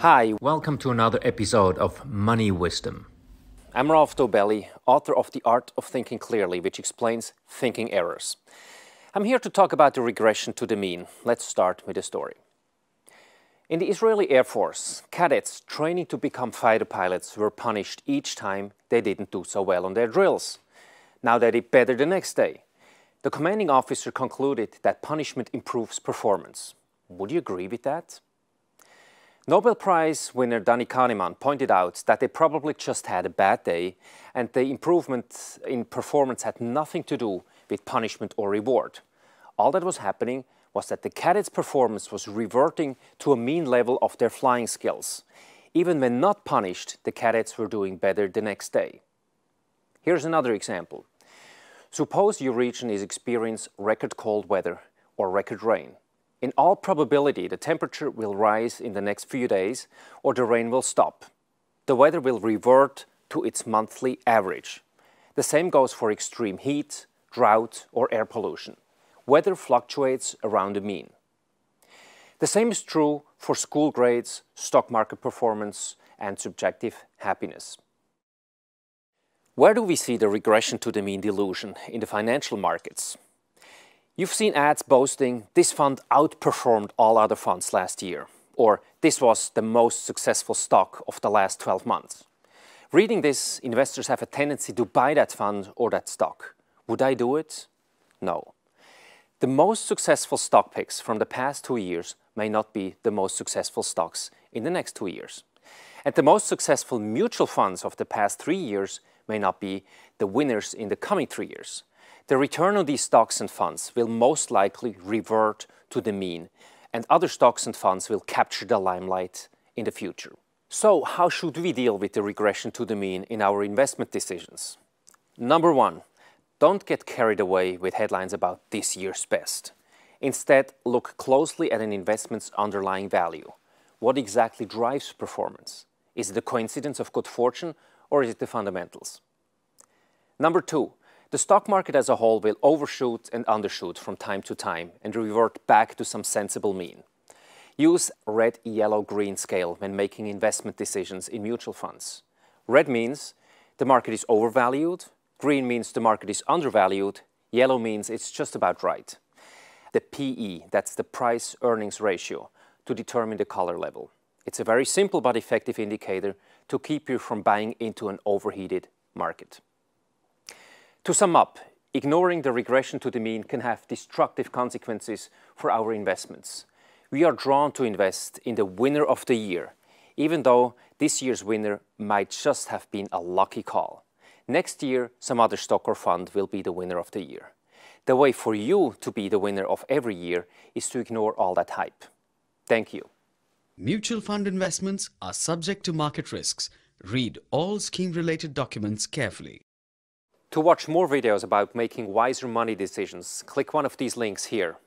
Hi, Welcome to another episode of Money Wisdom. I'm Rolf Dobelli, author of The Art of Thinking Clearly, which explains thinking errors. I'm here to talk about the regression to the mean. Let's start with a story. In the Israeli Air Force, cadets training to become fighter pilots were punished each time they didn't do so well on their drills. Now they did better the next day. The commanding officer concluded that punishment improves performance. Would you agree with that? Nobel Prize winner Danny Kahneman pointed out that they probably just had a bad day and the improvement in performance had nothing to do with punishment or reward. All that was happening was that the cadets' performance was reverting to a mean level of their flying skills. Even when not punished, the cadets were doing better the next day. Here's another example. Suppose your region is experiencing record cold weather or record rain. In all probability, the temperature will rise in the next few days or the rain will stop. The weather will revert to its monthly average. The same goes for extreme heat, drought, or air pollution. Weather fluctuates around the mean. The same is true for school grades, stock market performance, and subjective happiness. Where do we see the regression to the mean delusion in the financial markets? You've seen ads boasting this fund outperformed all other funds last year, or this was the most successful stock of the last 12 months. Reading this, investors have a tendency to buy that fund or that stock. Would I do it? No. The most successful stock picks from the past two years may not be the most successful stocks in the next two years. And the most successful mutual funds of the past three years may not be the winners in the coming three years. The return on these stocks and funds will most likely revert to the mean, and other stocks and funds will capture the limelight in the future. So, how should we deal with the regression to the mean in our investment decisions? Number one, don't get carried away with headlines about this year's best. Instead, look closely at an investment's underlying value. What exactly drives performance? Is it a coincidence of good fortune or is it the fundamentals? Number two, the stock market as a whole will overshoot and undershoot from time to time and revert back to some sensible mean. Use red, yellow, green scale when making investment decisions in mutual funds. Red means the market is overvalued, Green means the market is undervalued. Yellow means it's just about right. The PE, that's the price earnings ratio, to determine the color level. It's a very simple but effective indicator to keep you from buying into an overheated market. To sum up, ignoring the regression to the mean can have destructive consequences for our investments. We are drawn to invest in the winner of the year, even though this year's winner might just have been a lucky call. Next year, some other stock or fund will be the winner of the year. The way for you to be the winner of every year is to ignore all that hype. Thank you. Mutual fund investments are subject to market risks. Read all scheme related documents carefully. To watch more videos about making wiser money decisions, click one of these links here.